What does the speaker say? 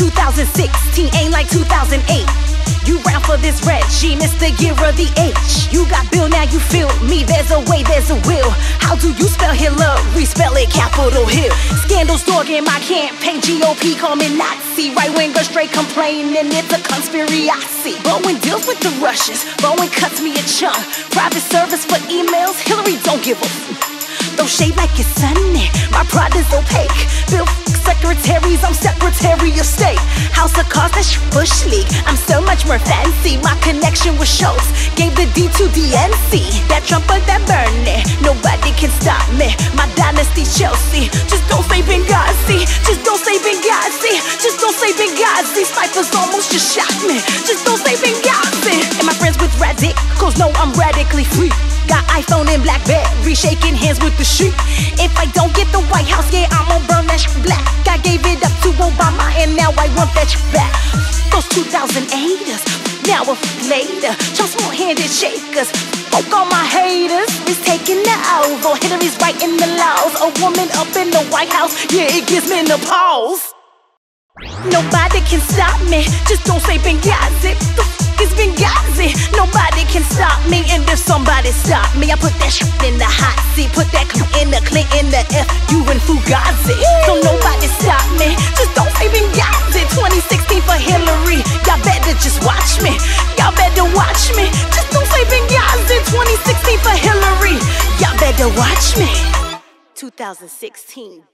2016 ain't like 2008. You ran for this red G, Mr. Year of the H. You got Bill, now you feel me. There's a way, there's a will. How do you spell Hillary? We spell it Capitol Hill. Scandals dogging my campaign. GOP call me Nazi. Right winger straight complaining it's a conspiracy. Boeing deals with the Russians. Boeing cuts me a chunk. Private service for emails. Hillary don't give a f- Throw shade like it's sunny. My Prada's opaque. Bill Of State. House of Cards, that's Bush League. I'm so much more fancy. My connection with Schultz gave the D to DNC. That Trump or that Bernie, nobody can stop me. My dynasty Chelsea. Just don't say Benghazi. Just don't say Benghazi. Just don't say Benghazi. Snipers almost just shot me. Just don't say Benghazi. And my friends with radicals? No, I'm radically free. Got iPhone and Blackberry, shaking hands with the sheep. If I don't get the White House, yeah, I'm gonna burn black. I gave it up to Obama, and now I want that back. Those 2008ers, now a later. Just small-handed shakers. Fuck all my haters. It's taking the over. Hillary's writing the laws. A woman up in the White House, yeah, it gives me the pause. Nobody can stop me. Just don't say Benghazi. The f is Benghazi. Nobody can stop me. And if somebody stop me, I put that you and So nobody stop me. Just don't say Benghazi. 2016 for Hillary. Y'all better just watch me. Y'all better watch me. Just don't say Benghazi. 2016 for Hillary. Y'all better watch me. 2016.